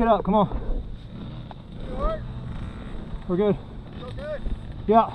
Pick it up, come on. We're good. Yeah.